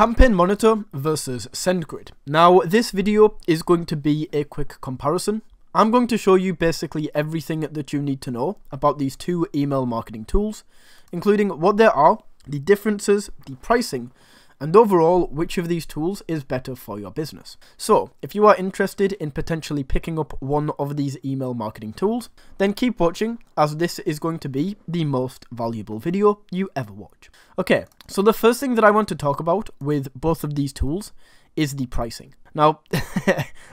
Campaign Monitor versus SendGrid. Now, this video is going to be a quick comparison. I'm going to show you basically everything that you need to know about these two email marketing tools, including what they are, the differences, the pricing, and overall which of these tools is better for your business. So, if you are interested in potentially picking up one of these email marketing tools, then keep watching as this is going to be the most valuable video you ever watch. Okay, so the first thing that I want to talk about with both of these tools is the pricing. Now,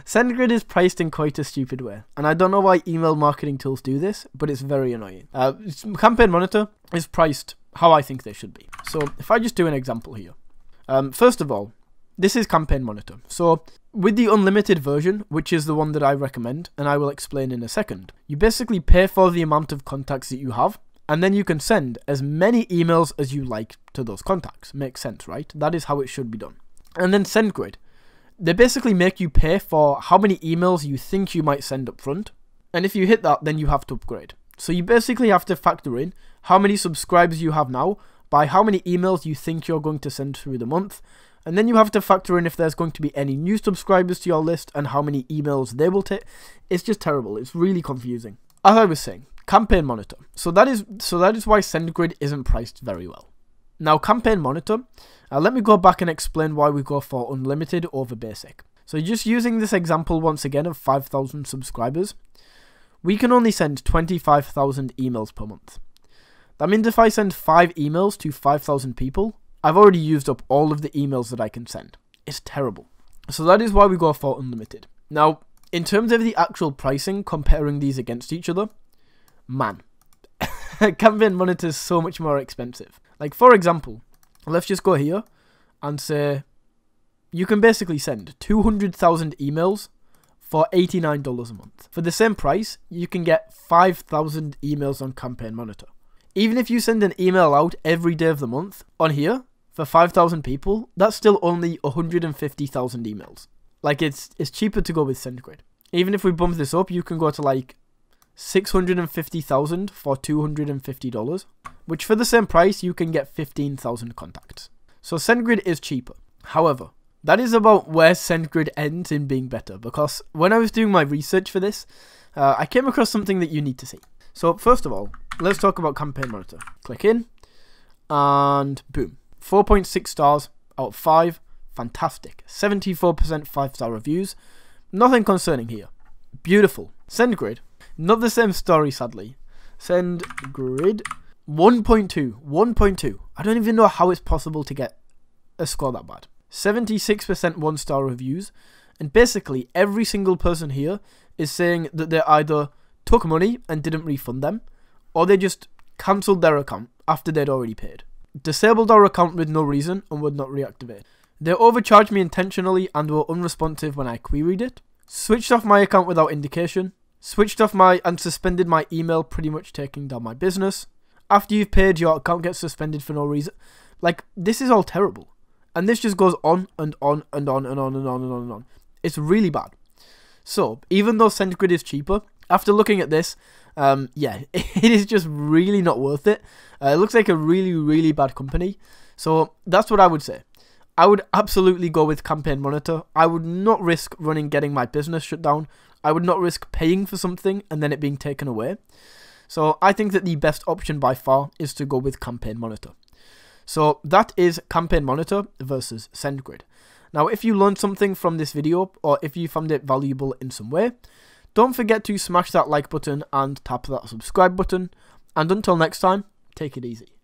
SendGrid is priced in quite a stupid way, and I don't know why email marketing tools do this, but it's very annoying. Uh, Campaign Monitor is priced how I think they should be. So if I just do an example here, um, first of all, this is Campaign Monitor. So with the unlimited version, which is the one that I recommend, and I will explain in a second, you basically pay for the amount of contacts that you have, and then you can send as many emails as you like to those contacts. Makes sense, right? That is how it should be done. And then SendGrid. They basically make you pay for how many emails you think you might send up front, and if you hit that, then you have to upgrade. So you basically have to factor in how many subscribers you have now, by how many emails you think you're going to send through the month, and then you have to factor in if there's going to be any new subscribers to your list and how many emails they will take. It's just terrible. It's really confusing. As I was saying, campaign monitor. So that is so that is why SendGrid isn't priced very well. Now, campaign monitor. Uh, let me go back and explain why we go for unlimited over basic. So just using this example once again of 5,000 subscribers, we can only send 25,000 emails per month. That means if I send 5 emails to 5,000 people, I've already used up all of the emails that I can send. It's terrible. So that is why we go for unlimited. Now, in terms of the actual pricing, comparing these against each other, man, Campaign Monitor is so much more expensive. Like, for example, let's just go here and say you can basically send 200,000 emails for $89 a month. For the same price, you can get 5,000 emails on Campaign Monitor. Even if you send an email out every day of the month on here for 5,000 people, that's still only 150,000 emails. Like it's it's cheaper to go with SendGrid. Even if we bump this up, you can go to like 650,000 for $250, which for the same price you can get 15,000 contacts. So SendGrid is cheaper. However, that is about where SendGrid ends in being better because when I was doing my research for this, uh, I came across something that you need to see. So first of all, let's talk about Campaign Monitor. Click in, and boom. 4.6 stars out of 5. Fantastic. 74% 5 star reviews. Nothing concerning here. Beautiful. SendGrid. Not the same story, sadly. SendGrid. 1.2. 1.2. I don't even know how it's possible to get a score that bad. 76% 1 star reviews. And basically, every single person here is saying that they either took money and didn't refund them, or they just cancelled their account after they'd already paid. Disabled our account with no reason and would not reactivate. They overcharged me intentionally and were unresponsive when I queried it. Switched off my account without indication. Switched off my and suspended my email, pretty much taking down my business. After you've paid, your account gets suspended for no reason. Like, this is all terrible. And this just goes on and on and on and on and on and on and on. It's really bad. So, even though SendGrid is cheaper, after looking at this, um, yeah, it is just really not worth it. Uh, it looks like a really, really bad company. So that's what I would say. I would absolutely go with Campaign Monitor. I would not risk running getting my business shut down. I would not risk paying for something and then it being taken away. So I think that the best option by far is to go with Campaign Monitor. So that is Campaign Monitor versus SendGrid. Now if you learned something from this video or if you found it valuable in some way, don't forget to smash that like button and tap that subscribe button. And until next time, take it easy.